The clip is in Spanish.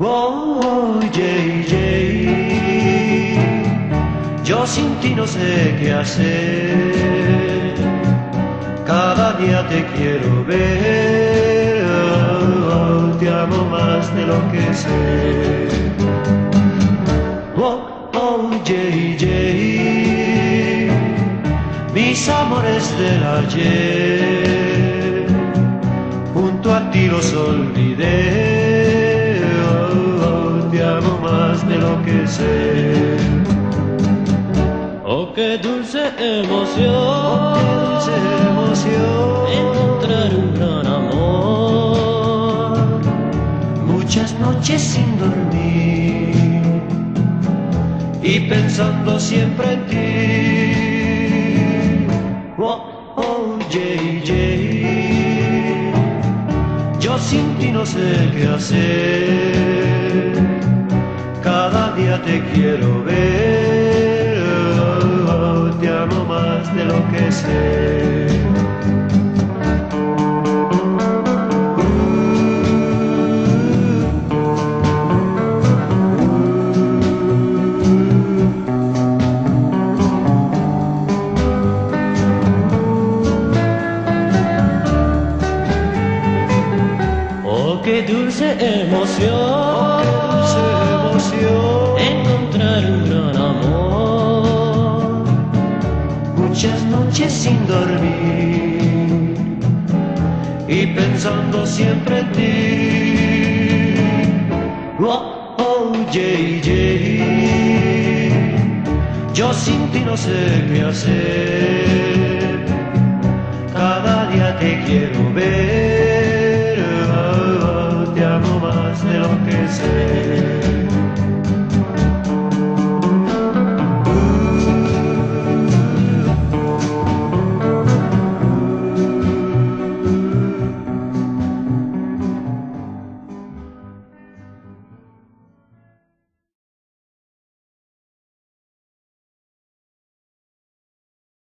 Oh, JJ, yo sin ti no sé qué hacer. Cada día te quiero ver, oh, te amo más de lo que sé. Oh, oh, JJ, mis amores del ayer, a ti los olvidé, oh, te amo más de lo que sé. Oh, qué dulce emoción, Oh, qué dulce emoción, encontrar un gran amor. muchas noches sin dormir y pensando siempre en ti. No sé qué hacer. Cada día te quiero ver, oh, te amo más de lo que sé. Qué dulce emoción, Dulce emoción. encontrar un gran amor. muchas noches sin dormir y pensando siempre en ti. Oh, oh, JJ, yo sin ti no sé qué hacer. más de lo que sé.